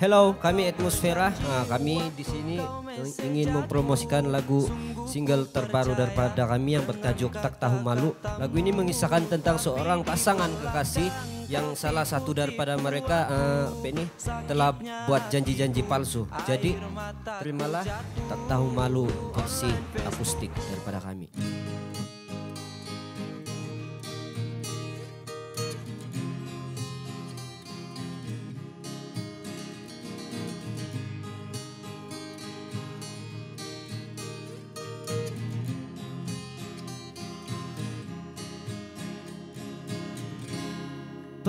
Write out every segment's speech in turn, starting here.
Hello, kami Atmosfera. Nah, kami di sini ingin mempromosikan lagu single terbaru daripada kami yang bertajuk Tak Tahu Malu. Lagu ini mengisahkan tentang seorang pasangan kekasih yang salah satu daripada mereka uh, ini telah buat janji-janji palsu. Jadi terimalah Tak Tahu Malu versi akustik daripada kami.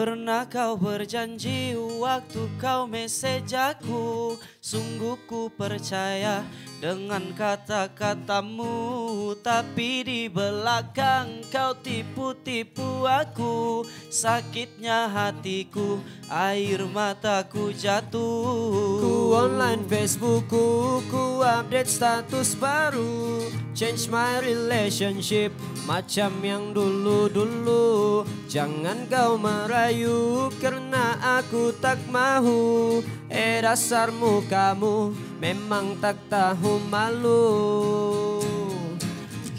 Pernah kau berjanji waktu kau mesej aku Sungguh ku percaya dengan kata-katamu Tapi di belakang kau tipu-tipu aku. Sakitnya hatiku, air mataku jatuh. Ku online Facebookku, ku update status baru. Change my relationship macam yang dulu-dulu Jangan kau merayu karena aku tak mahu. Eh dasarmu kamu memang tak tahu malu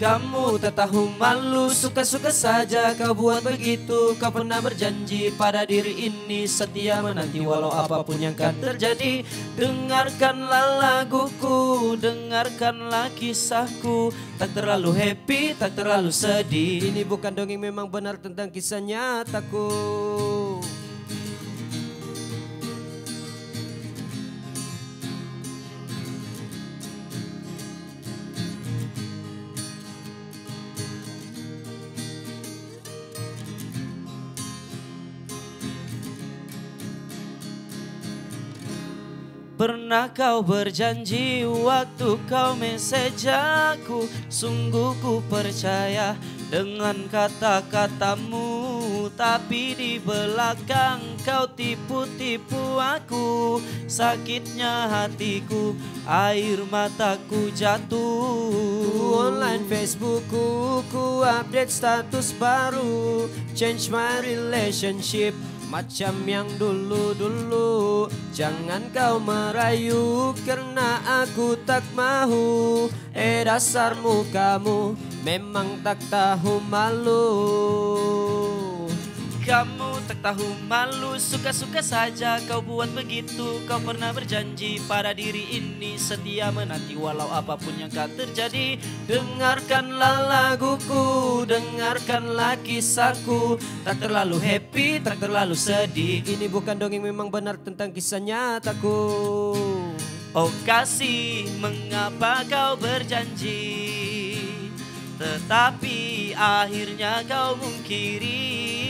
kamu tak tahu malu Suka-suka saja kau buat begitu. Kau pernah berjanji pada diri ini Setia menanti walau apa pun yang akan terjadi. Dengarkanlah laguku Dengarkanlah kisahku. Tak terlalu happy, tak terlalu sedih. Ini bukan dongeng memang benar tentang kisah nyataku Pernah kau berjanji waktu kau mesej aku Sungguh ku percaya dengan kata-katamu. Tapi di belakang kau tipu-tipu aku Sakitnya hatiku, air mataku jatuh. Online Facebookku, ku update status baru. Change my relationship macam yang dulu-dulu Jangan kau merayu karena aku tak mahu. Eh dasarmu kamu memang tak tahu malu kamu tak tahu malu Suka-suka saja kau buat begitu. Kau pernah berjanji pada diri ini Setia menanti walau apa pun yang akan terjadi. Dengarkanlah laguku Dengarkanlah kisahku. Tak terlalu happy, tak terlalu sedih. Ini bukan dongeng memang benar tentang kisah nyataku. Oh kasih, mengapa kau berjanji? Tetapi akhirnya kau mungkiri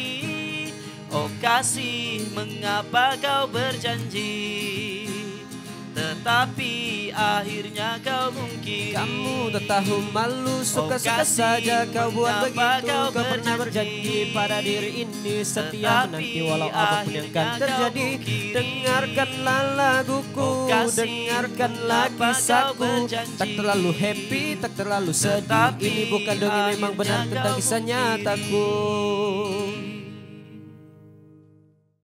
Oh kasih, mengapa kau berjanji? Tetapi akhirnya kau mungkin. Kamu tak tahu malu Suka-suka oh, saja kau buat begitu. Kau, kau pernah berjanji? pada diri ini Setia menanti walau apa pun yang akan terjadi. Dengarkanlah laguku oh, Dengarkanlah kisahku. Tak terlalu happy, tak terlalu sedih. Ini bukan dongeng memang benar tentang kisah nyataku